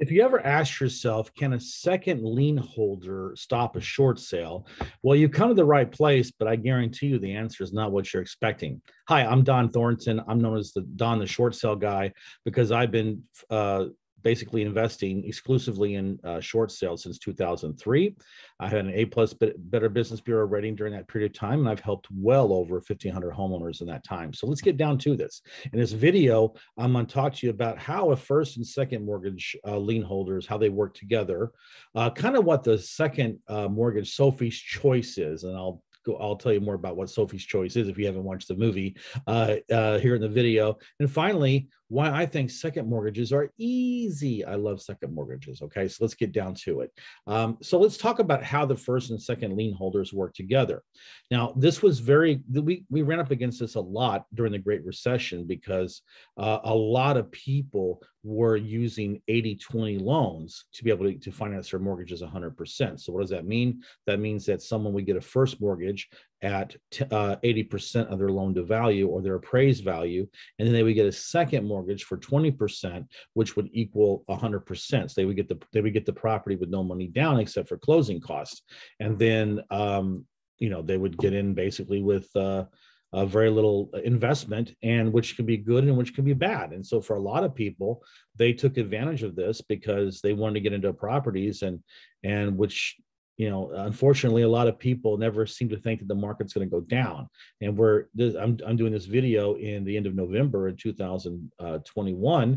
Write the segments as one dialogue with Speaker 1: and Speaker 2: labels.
Speaker 1: If you ever ask yourself, can a second lien holder stop a short sale? Well, you come to the right place, but I guarantee you the answer is not what you're expecting. Hi, I'm Dohn Thornton. I'm known as the Dohn the short sale guy because I've been uh, basically investing exclusively in uh, short sales since 2003. I had an A plus Better Business Bureau rating during that period of time, and I've helped well over 1,500 homeowners in that time. So let's get down to this. In this video, I'm going to talk to you about how a first and second mortgage uh, lien holders how they work together, uh, kind of what the second uh, mortgage Sophie's choice is, and I'll go, I'll tell you more about what Sophie's Choice is if you haven't watched the movie uh, uh, here in the video. And finally, why I think second mortgages are easy. I love second mortgages. Okay, so let's get down to it. Um, so let's talk about how the first and second lien holders work together. Now, this was very, we, we ran up against this a lot during the Great Recession because uh, a lot of people were using 80 20 loans to be able to, to finance their mortgages 100%. So, what does that mean? That means that someone would get a first mortgage at uh, 80% of their loan to value or their appraised value. And then they would get a second mortgage for 20%, which would equal 100%. So they would get the, they would get the property with no money down except for closing costs. And then, um, you know, they would get in basically with, uh, a very little investment and which can be good and which can be bad and so for a lot of people they took advantage of this because they wanted to get into properties and and which you know, unfortunately, a lot of people never seem to think that the market's going to go down. And we're, I'm, I'm doing this video in the end of November in 2021. Uh,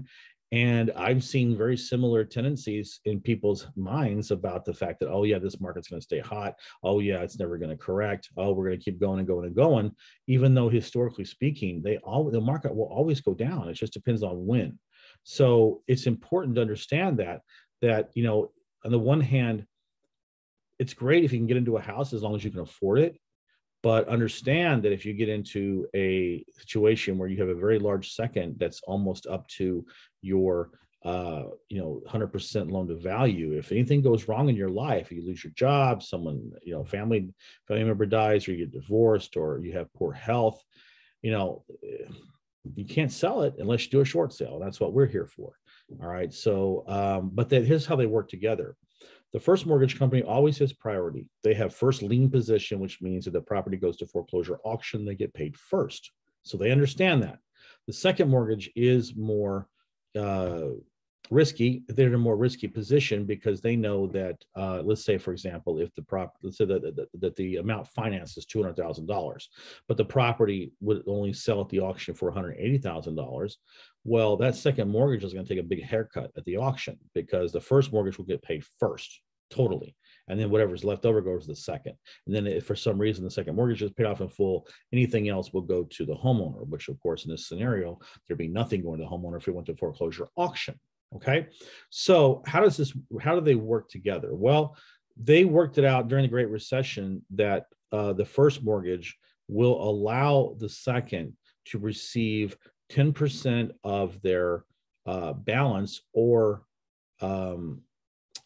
Speaker 1: and I've seen very similar tendencies in people's minds about the fact that, oh, yeah, this market's going to stay hot. Oh, yeah, it's never going to correct. Oh, we're going to keep going and going and going. Even though historically speaking, they all the market will always go down. It just depends on when. So it's important to understand that, that, you know, on the one hand, it's great if you can get into a house as long as you can afford it but understand that if you get into a situation where you have a very large second that's almost up to your uh, you know 100% loan to value if anything goes wrong in your life you lose your job someone you know family family member dies or you get divorced or you have poor health you know you can't sell it unless you do a short sale. That's what we're here for. All right. So um, but that here's how they work together the first mortgage company always has priority. They have first lien position, which means if the property goes to foreclosure auction, they get paid first. So they understand that. The second mortgage is more uh, risky. They're in a more risky position because they know that, uh, let's say, for example, if the prop, let's say that, that, that the amount financed is two hundred thousand dollars, but the property would only sell at the auction for one hundred eighty thousand dollars. Well, that second mortgage is going to take a big haircut at the auction because the first mortgage will get paid first, totally. And then whatever's left over goes to the second. And then if for some reason the second mortgage is paid off in full, anything else will go to the homeowner, which of course in this scenario, there'd be nothing going to the homeowner if it went to foreclosure auction. Okay. So how does this, how do they work together? Well, they worked it out during the Great Recession that uh, the first mortgage will allow the second to receive 10% of their uh, balance or um,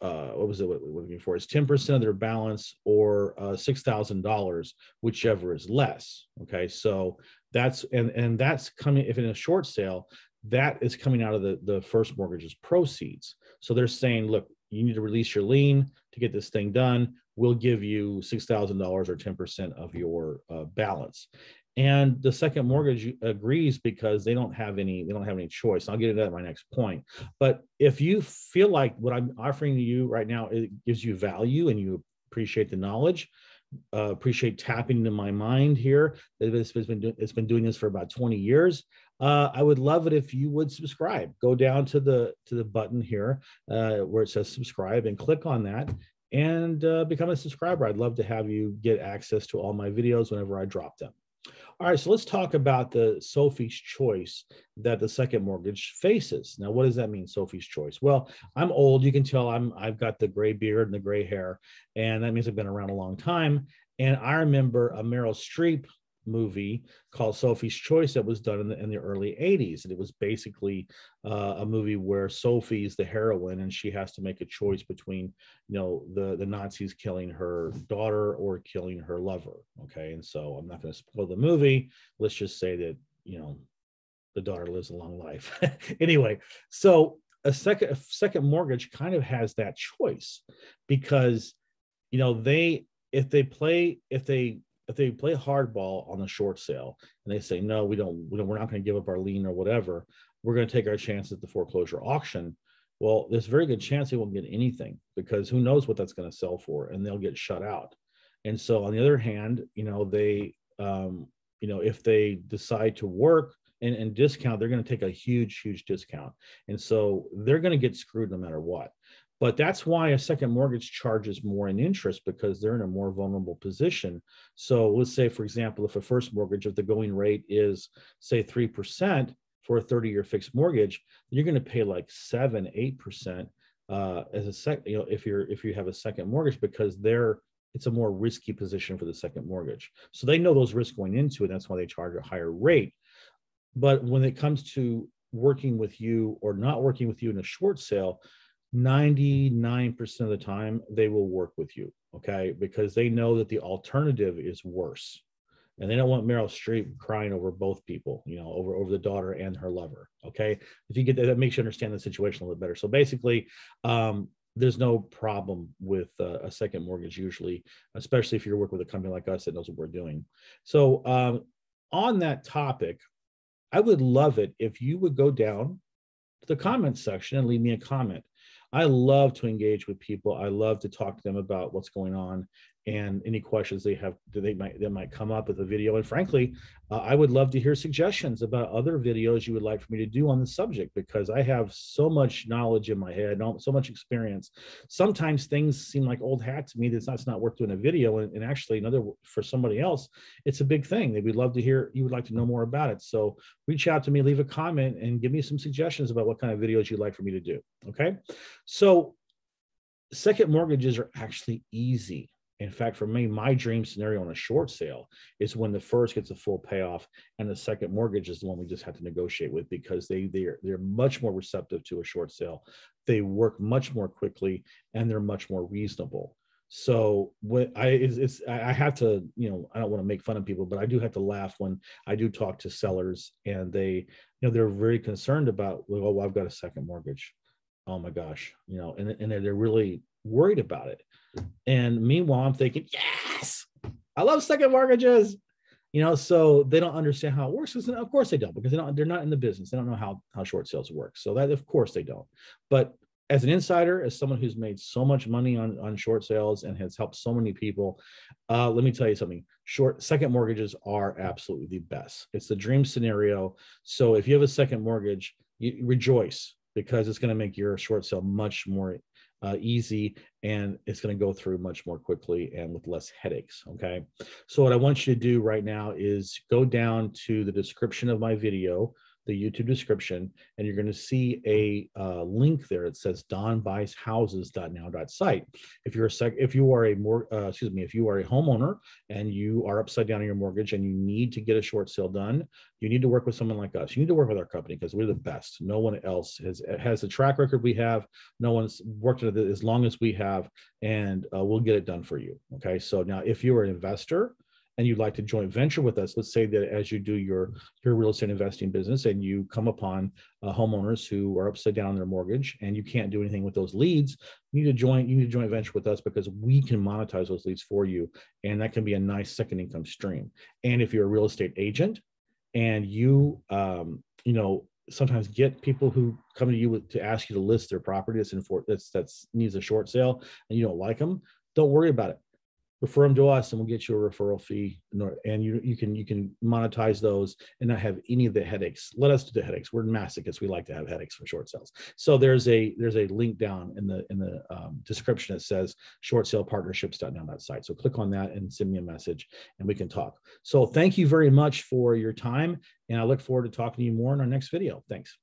Speaker 1: uh, what was it what we're looking for is 10% of their balance or uh, $6,000, whichever is less. Okay. So that's, and, and that's coming, if in a short sale, that is coming out of the, the first mortgage's proceeds. So they're saying, look, you need to release your lien to get this thing done. We'll give you $6,000 or 10% of your uh, balance and the second mortgage agrees because they don't have any they don't have any choice i'll get into that my next point but if you feel like what i'm offering to you right now it gives you value and you appreciate the knowledge uh, appreciate tapping into my mind here. It's been, do, it's been doing this for about 20 years. Uh, i would love it if you would subscribe. Go down to the to the button here uh, where it says subscribe and click on that and uh, become a subscriber. I'd love to have you get access to all my videos whenever i drop them all right, so let's talk about the Sophie's choice that the second mortgage faces. Now, what does that mean, Sophie's choice? Well, I'm old. You can tell I'm I've got the gray beard and the gray hair, and that means I've been around a long time. And I remember a Meryl Streep movie called Sophie's Choice that was done in the, in the early 80s. And it was basically uh, a movie where Sophie is the heroine and she has to make a choice between, you know, the, the Nazis killing her daughter or killing her lover. Okay. And so I'm not going to spoil the movie. Let's just say that, you know, the daughter lives a long life. anyway, so a second a second mortgage kind of has that choice because you know they if they play if they if they play hardball on the short sale and they say no we don't, we don't we're not going to give up our lien or whatever we're going to take our chance at the foreclosure auction well there's a very good chance they won't get anything because who knows what that's going to sell for and they'll get shut out. And so on the other hand you know they um, you know if they decide to work and, and discount they're going to take a huge huge discount. And so they're going to get screwed no matter what but that's why a second mortgage charges more in interest because they're in a more vulnerable position. So let's say, for example, if a first mortgage, if the going rate is say 3% for a 30 year fixed mortgage, you're going to pay like seven, 8% uh, as a sec, you know, if you're, if you have a second mortgage because they're, it's a more risky position for the second mortgage. So they know those risks going into it. That's why they charge a higher rate. But when it comes to working with you or not working with you in a short sale, 99% of the time they will work with you okay? Because they know that the alternative is worse. And they don't want meryl streep crying over both people you know over over the daughter and her lover okay? If you get that that makes you understand the situation a little better. So basically um, there's no problem with uh, a second mortgage usually especially if you're working with a company like us that knows what we're doing. So um, on that topic i would love it if you would go down to the comments section and leave me a comment I love to engage with people. I love to talk to them about what's going on and any questions they have they might they might come up with a video. And frankly uh, i would love to hear suggestions about other videos you would like for me to do on the subject because i have so much knowledge in my head so much experience. Sometimes things seem like old hat to me that's not, not worth doing a video and, and actually another for somebody else it's a big thing. They would love to hear you would like to know more about it. So reach out to me leave a comment and give me some suggestions about what kind of videos you'd like for me to do okay? So second mortgages are actually easy in fact, for me, my dream scenario on a short sale is when the first gets a full payoff and the second mortgage is the one we just have to negotiate with because they they're they're much more receptive to a short sale. They work much more quickly and they're much more reasonable. So when I it's, it's I have to you know I don't want to make fun of people, but I do have to laugh when I do talk to sellers and they you know they're very concerned about well I've got a second mortgage, oh my gosh you know and and they're really worried about it and meanwhile, I'm thinking, yes, I love second mortgages. You know, so they don't understand how it works. And Of course they don't, because they don't, they're not in the business. They don't know how, how short sales work. So that of course they don't. But as an insider, as someone who's made so much money on, on short sales and has helped so many people, uh, let me tell you something. Short second mortgages are absolutely the best. It's the dream scenario. So if you have a second mortgage, you rejoice because it's going to make your short sale much more uh, easy and it's going to go through much more quickly and with less headaches. Okay. So, what I want you to do right now is go down to the description of my video the YouTube description, and you're going to see a uh, link there. It says DohnBuysHouses.now.site. If you're a sec, if you are a more, uh, excuse me, if you are a homeowner and you are upside down on your mortgage and you need to get a short sale done, you need to work with someone like us. You need to work with our company because we're the best. No one else has has the track record we have. No one's worked it as long as we have, and uh, we'll get it done for you. Okay. So now, if you're an investor and you'd like to joint venture with us, let's say that as you do your your real estate investing business and you come upon uh, homeowners who are upside down on their mortgage and you can't do anything with those leads, you need to join you need to joint venture with us because we can monetize those leads for you, and that can be a nice second income stream. And if you're a real estate agent and you um, you know sometimes get people who come to you to ask you to list their property that's in for that's that's needs a short sale and you don't like them don't worry about it refer them to us and we'll get you a referral fee. And you you can you can monetize those and not have any of the headaches. Let us do the headaches. We're masochists. We like to have headaches for short sales. So there's a there's a link down in the in the um, description that says short sale partnerships.now.site so click on that and send me a message and we can talk. So thank you very much for your time and i look forward to talking to you more in our next video. Thanks